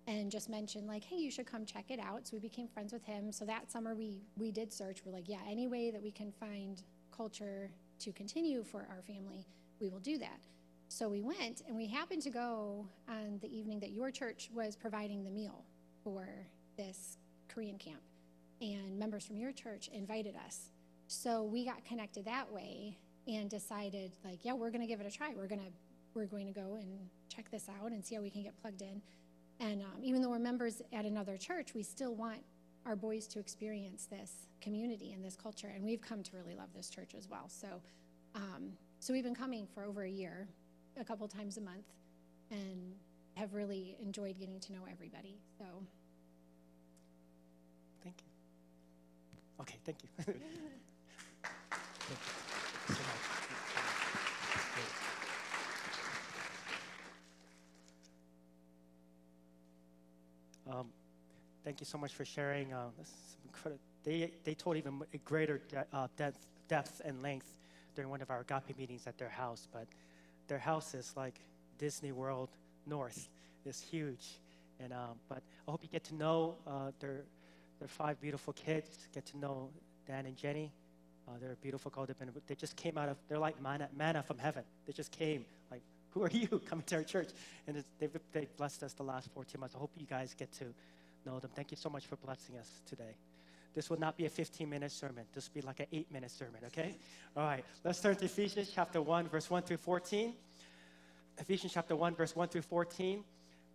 and just mentioned like, hey, you should come check it out. So we became friends with him. So that summer we we did search. We're like, yeah, any way that we can find culture to continue for our family, we will do that. So we went, and we happened to go on the evening that your church was providing the meal for this Korean camp. And members from your church invited us. So we got connected that way and decided, like, yeah, we're going to give it a try. We're going to we're going to go and check this out and see how we can get plugged in. And um, even though we're members at another church, we still want our boys to experience this community and this culture. And we've come to really love this church as well. So, um, so we've been coming for over a year, a couple times a month, and have really enjoyed getting to know everybody. So, Thank you. Okay, thank you. Thank you so much. Um, thank you so much for sharing. Uh, this is incredible. They, they told even a greater de- uh, depth, depth and length during one of our agape meetings at their house, but their house is like Disney World North. It's huge. And, um, but I hope you get to know uh, their, their five beautiful kids, get to know Dan and Jenny. Uh, they're a beautiful couple. They just came out of, they're like manna, manna from heaven. They just came, like, who are you coming to our church? And they've, they've blessed us the last 14 months. I hope you guys get to know them. Thank you so much for blessing us today. This will not be a 15 minute sermon. This will be like an eight minute sermon, okay? All right, let's turn to Ephesians chapter 1, verse 1 through 14. Ephesians chapter 1, verse 1 through 14.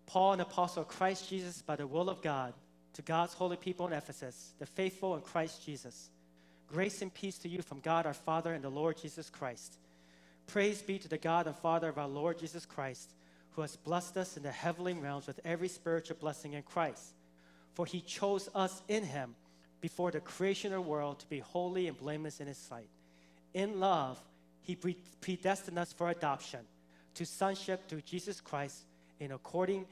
Paul, an apostle of Christ Jesus, by the will of God, to God's holy people in Ephesus, the faithful in Christ Jesus. Grace and peace to you from God our Father and the Lord Jesus Christ. Praise be to the God and Father of our Lord Jesus Christ, who has blessed us in the heavenly realms with every spiritual blessing in Christ. For he chose us in him before the creation of the world to be holy and blameless in his sight. In love, he predestined us for adoption to sonship through Jesus Christ in, according,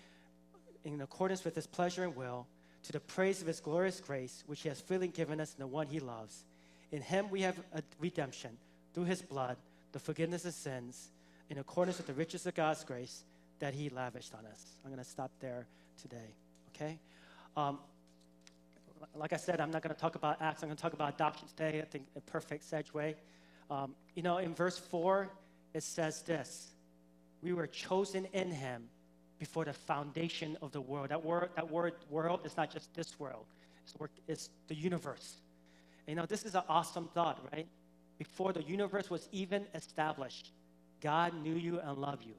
in accordance with his pleasure and will, to the praise of his glorious grace, which he has freely given us in the one he loves. In him we have a redemption through his blood, the forgiveness of sins, in accordance with the riches of God's grace that he lavished on us. I'm going to stop there today, okay? Um, like I said, I'm not going to talk about Acts. I'm going to talk about adoption today. I think a perfect segue. Um, you know, in verse 4, it says this We were chosen in him before the foundation of the world. That word, that word world is not just this world, it's the, word, it's the universe. You know, this is an awesome thought, right? Before the universe was even established, God knew you and loved you.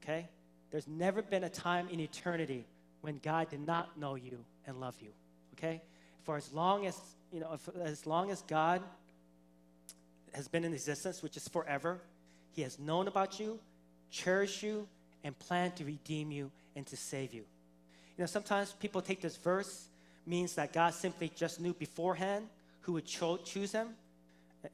Okay? There's never been a time in eternity when God did not know you and love you. Okay? For as long as, you know, as long as God has been in existence, which is forever, He has known about you, cherished you, and plan to redeem you and to save you. You know, sometimes people take this verse means that God simply just knew beforehand who would cho- choose him,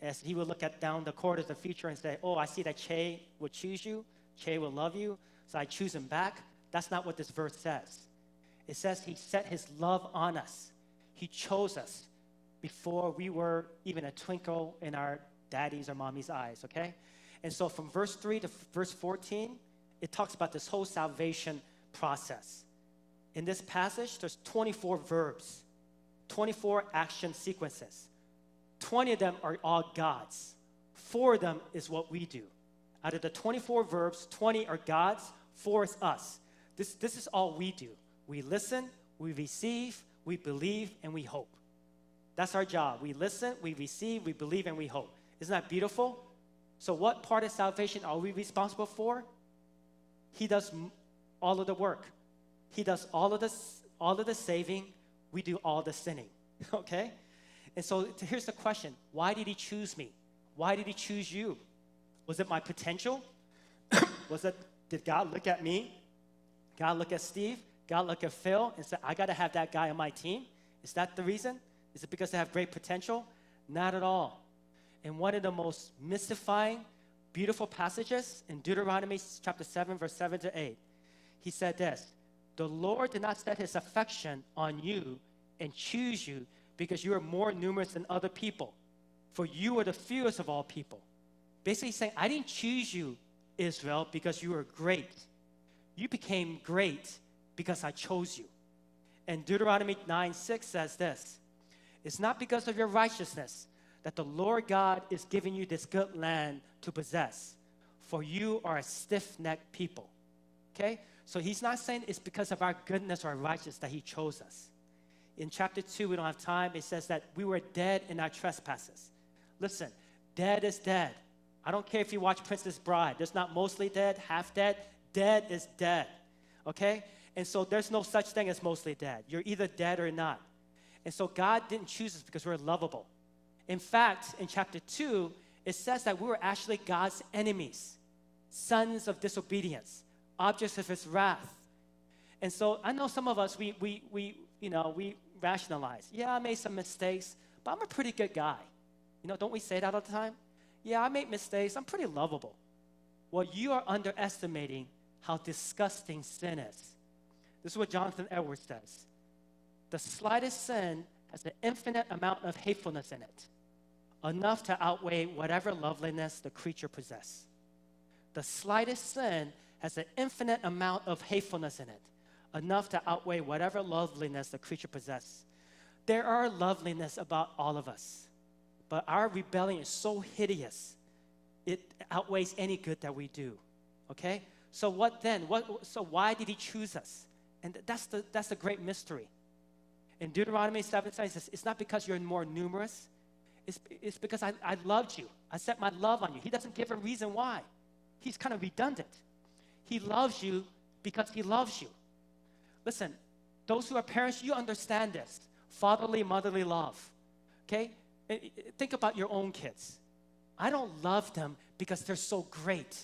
as he would look at down the corridors of the future and say, "Oh, I see that Che would choose you. Che will love you, so I choose him back." That's not what this verse says. It says he set his love on us. He chose us before we were even a twinkle in our daddy's or mommy's eyes, okay? And so from verse 3 to verse 14, it talks about this whole salvation process. In this passage, there's 24 verbs, 24 action sequences. 20 of them are all God's. Four of them is what we do. Out of the 24 verbs, 20 are God's, four is us. This, this is all we do. We listen, we receive, we believe, and we hope. That's our job. We listen, we receive, we believe, and we hope. Isn't that beautiful? So, what part of salvation are we responsible for? He does all of the work. He does all of the all of the saving. We do all the sinning. Okay? And so here's the question: Why did He choose me? Why did He choose you? Was it my potential? Was it? Did God look at me? God look at Steve? God look at Phil and say, "I got to have that guy on my team"? Is that the reason? Is it because they have great potential? Not at all. And one of the most mystifying, beautiful passages in Deuteronomy chapter 7, verse 7 to 8, he said this The Lord did not set his affection on you and choose you because you are more numerous than other people, for you are the fewest of all people. Basically, saying, I didn't choose you, Israel, because you were great. You became great because I chose you. And Deuteronomy 9 6 says this It's not because of your righteousness that the Lord God is giving you this good land to possess, for you are a stiff necked people. Okay? So he's not saying it's because of our goodness or righteousness that he chose us. In chapter 2, we don't have time, it says that we were dead in our trespasses. Listen, dead is dead. I don't care if you watch Princess Bride, there's not mostly dead, half dead. Dead is dead. Okay? And so there's no such thing as mostly dead. You're either dead or not. And so God didn't choose us because we're lovable. In fact, in chapter 2, it says that we were actually God's enemies, sons of disobedience, objects of his wrath. And so I know some of us, we, we, we, you know, we rationalize. Yeah, I made some mistakes, but I'm a pretty good guy. You know, don't we say that all the time? Yeah, I made mistakes. I'm pretty lovable. Well, you are underestimating how disgusting sin is. This is what Jonathan Edwards says. The slightest sin has an infinite amount of hatefulness in it, enough to outweigh whatever loveliness the creature possesses. The slightest sin has an infinite amount of hatefulness in it, enough to outweigh whatever loveliness the creature possesses. There are loveliness about all of us, but our rebellion is so hideous, it outweighs any good that we do. Okay? So what then? What, so why did he choose us? And that's the, that's the great mystery. In Deuteronomy 7 says, it's not because you're more numerous, it's, it's because I, I loved you. I set my love on you. He doesn't give a reason why. He's kind of redundant. He loves you because he loves you. Listen, those who are parents, you understand this fatherly, motherly love. Okay? Eh, eh, think about your own kids. I don't love them because they're so great,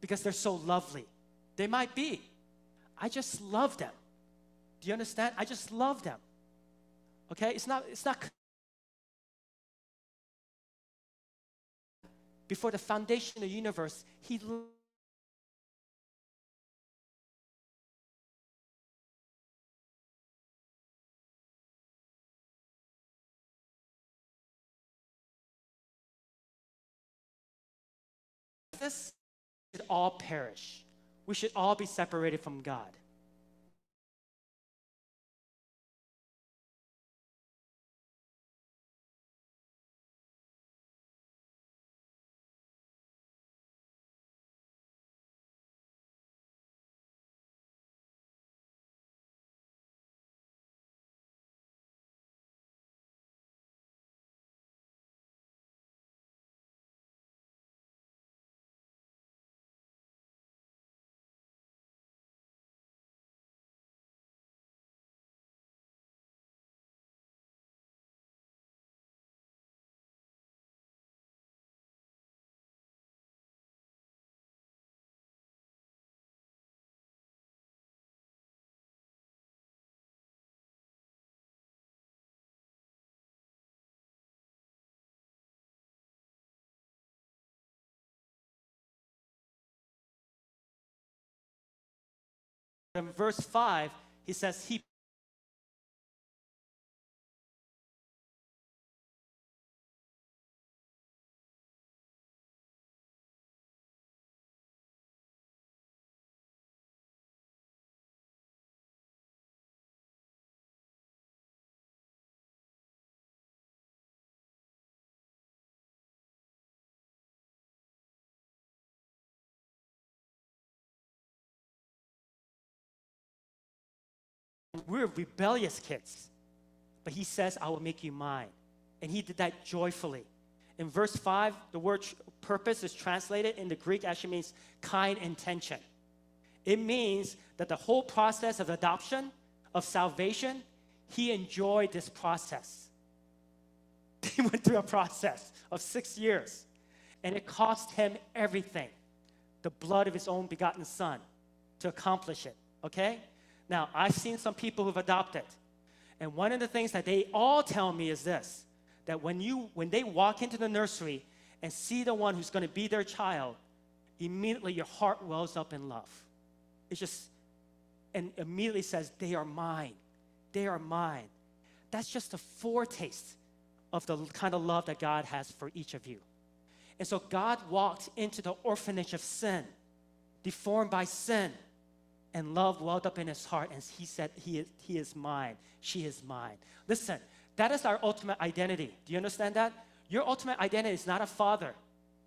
because they're so lovely. They might be. I just love them. Do you understand? I just love them. Okay? It's not, it's not. Before the foundation of the universe, He this should all perish. We should all be separated from God. In verse 5, he says, He We're rebellious kids. But he says, I will make you mine. And he did that joyfully. In verse 5, the word purpose is translated in the Greek actually means kind intention. It means that the whole process of adoption, of salvation, he enjoyed this process. He went through a process of six years, and it cost him everything the blood of his own begotten son to accomplish it. Okay? Now, I've seen some people who've adopted, and one of the things that they all tell me is this that when, you, when they walk into the nursery and see the one who's going to be their child, immediately your heart wells up in love. It's just, and immediately says, They are mine. They are mine. That's just a foretaste of the kind of love that God has for each of you. And so God walked into the orphanage of sin, deformed by sin, and love welled up in his heart, and he said, He is, he is mine. She is mine. Listen, that is our ultimate identity. Do you understand that? Your ultimate identity is not a father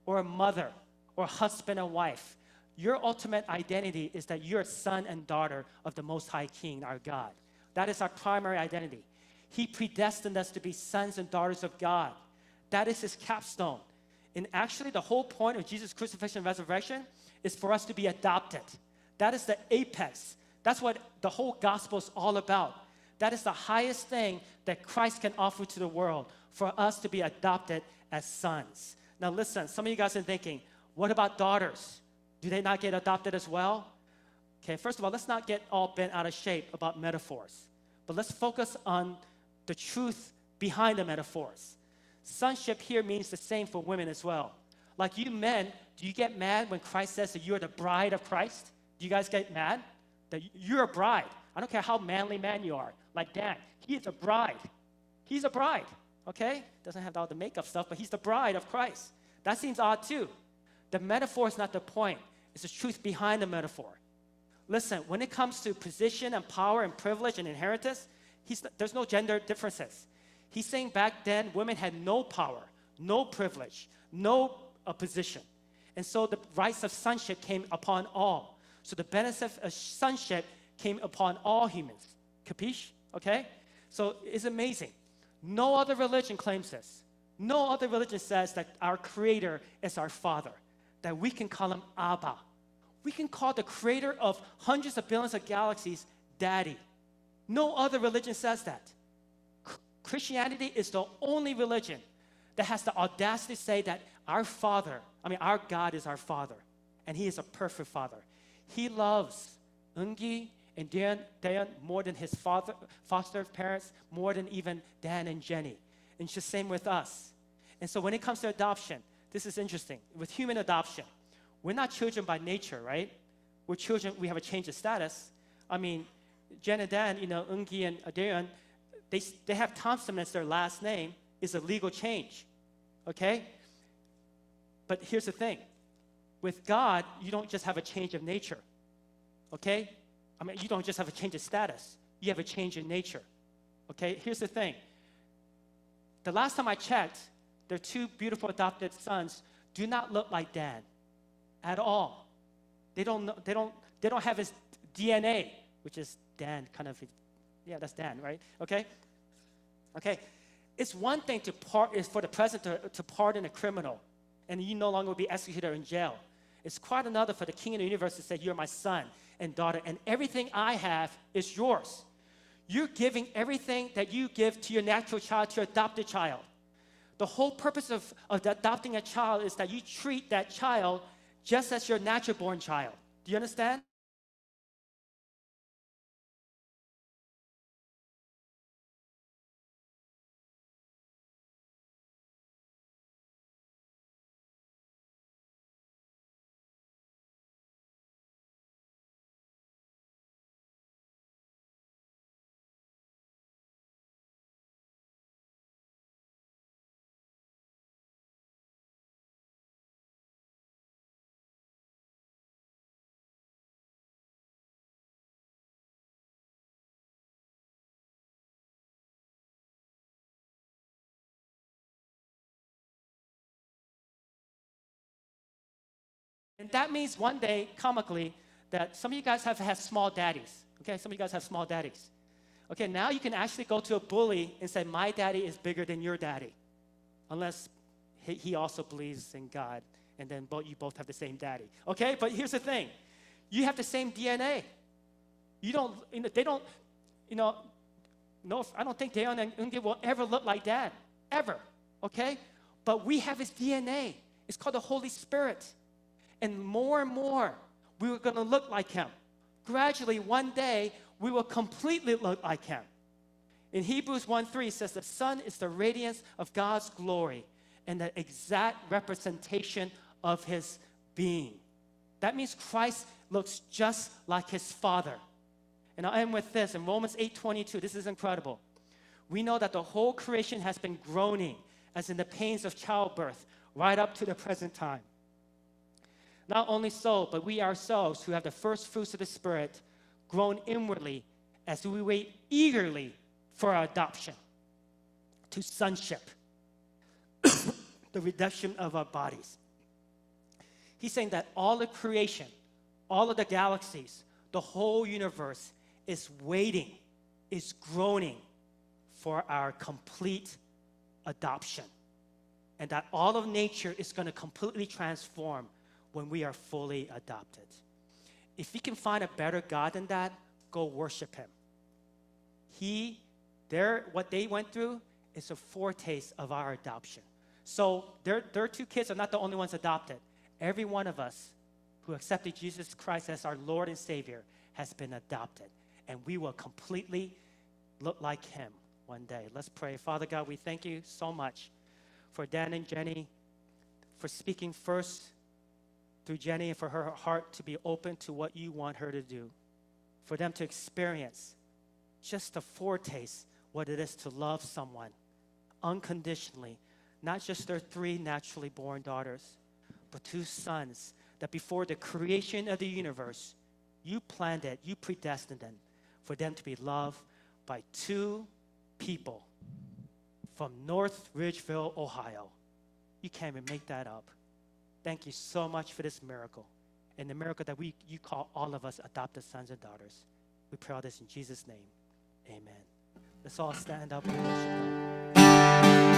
or a mother or husband and wife. Your ultimate identity is that you're a son and daughter of the Most High King, our God. That is our primary identity. He predestined us to be sons and daughters of God. That is his capstone. And actually, the whole point of Jesus' crucifixion and resurrection is for us to be adopted. That is the apex. That's what the whole gospel is all about. That is the highest thing that Christ can offer to the world for us to be adopted as sons. Now, listen, some of you guys are thinking, what about daughters? Do they not get adopted as well? Okay, first of all, let's not get all bent out of shape about metaphors, but let's focus on the truth behind the metaphors. Sonship here means the same for women as well. Like you men, do you get mad when Christ says that you're the bride of Christ? Do you guys get mad? That you're a bride. I don't care how manly man you are. Like Dan, he is a bride. He's a bride, okay? Doesn't have all the makeup stuff, but he's the bride of Christ. That seems odd too. The metaphor is not the point, it's the truth behind the metaphor. Listen, when it comes to position and power and privilege and inheritance, there's no gender differences. He's saying back then women had no power, no privilege, no uh, position. And so the rights of sonship came upon all. So the benefit of sonship came upon all humans. Capiche? Okay? So it's amazing. No other religion claims this. No other religion says that our Creator is our Father, that we can call Him Abba. We can call the Creator of hundreds of billions of galaxies Daddy. No other religion says that. Christianity is the only religion that has the audacity to say that our Father, I mean, our God is our Father, and He is a perfect Father. He loves Ungi and Dan, Dan more than his father, foster parents, more than even Dan and Jenny. And it's the same with us. And so when it comes to adoption, this is interesting. With human adoption, we're not children by nature, right? We're children, we have a change of status. I mean, Jen and Dan, you know, Ungi and Adrian, they, they have Thompson as their last name, is a legal change, okay? But here's the thing with God, you don't just have a change of nature, okay? I mean, you don't just have a change of status, you have a change in nature, okay? Here's the thing the last time I checked, their two beautiful adopted sons do not look like Dan at all. They don't, know, they don't, they don't have his DNA, which is Dan, kind of, yeah, that's Dan, right? Okay? Okay. It's one thing to part, is for the president to, to pardon a criminal, and you no longer will be executed or in jail. It's quite another for the king of the universe to say, You're my son and daughter, and everything I have is yours. You're giving everything that you give to your natural child to your adopted child. The whole purpose of, of adopting a child is that you treat that child just as your natural born child. Do you understand? And that means one day, comically, that some of you guys have had small daddies. Okay, some of you guys have small daddies. Okay, now you can actually go to a bully and say, My daddy is bigger than your daddy. Unless he, also believes in God, and then both, you both have the same daddy. Okay, but here's the thing you have the same DNA. You don't, you know, they don't, you know, no, I don't think Dayun and Ungi will ever look like dad, ever, okay? But we have his DNA. It's called the Holy Spirit. And more and more, we were gonna look like him. Gradually, one day, we will completely look like him. In Hebrews 1 3 says, The Son is the radiance of God's glory and the exact representation of his being. That means Christ looks just like his Father. And I'll end with this in Romans 8 22. This is incredible. We know that the whole creation has been groaning as in the pains of childbirth right up to the present time. Not only so, but we ourselves who have the first fruits of the Spirit groan inwardly as we wait eagerly for our adoption to sonship, the redemption of our bodies. He's saying that all of creation, all of the galaxies, the whole universe is waiting, is groaning for our complete adoption. And that all of nature is going to completely transform when we are fully adopted. If you can find a better God than that, go worship Him. He, their, what they went through is a foretaste of our adoption. So their, their two kids are not the only ones adopted. Every one of us who accepted Jesus Christ as our Lord and Savior has been adopted. And we will completely look like Him one day. Let's pray. Father God, we thank you so much for Dan and Jenny for speaking first through Jenny and for her heart to be open to what you want her to do. For them to experience just a foretaste what it is to love someone unconditionally, not just their three naturally born daughters, but two sons that before the creation of the universe, you planned it, you predestined them for them to be loved by two people from North Ridgeville, Ohio. You can't even make that up. Thank you so much for this miracle and the miracle that we, you call all of us adopted sons and daughters. We pray all this in Jesus' name. Amen. Let's all stand up and worship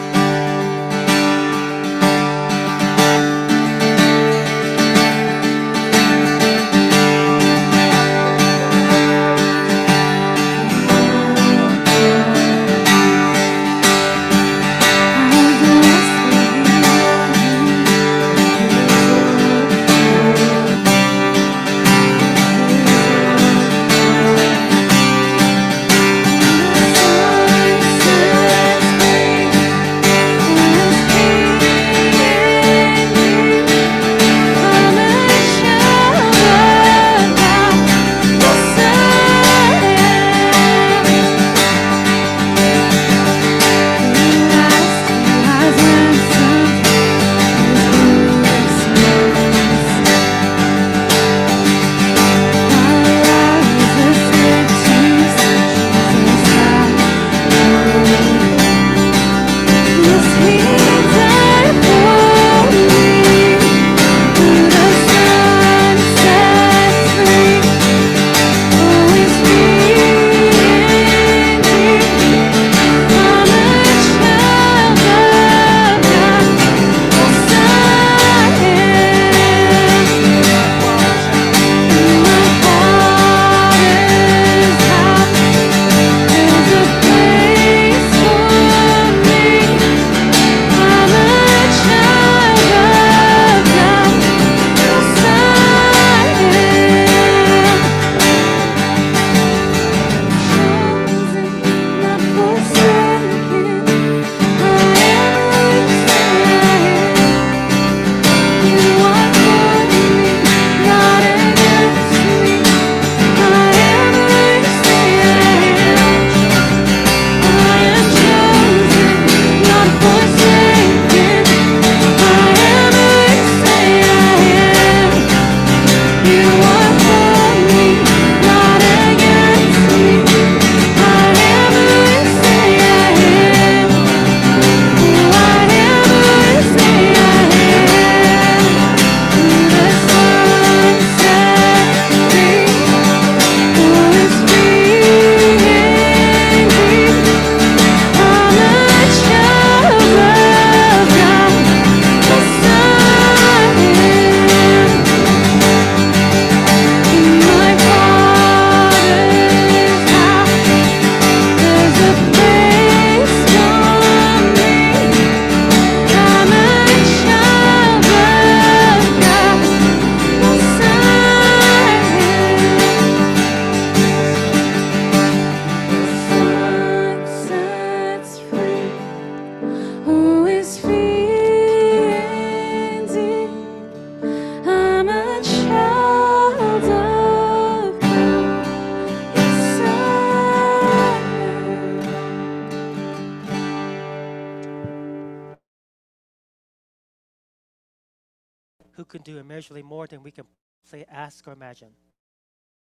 imagine.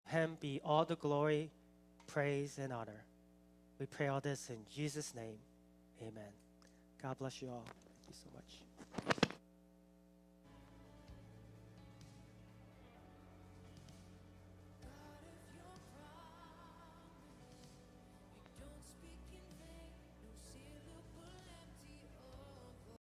Him be all the glory, praise, and honor. We pray all this in Jesus' name. Amen. God bless you all. Thank you so much.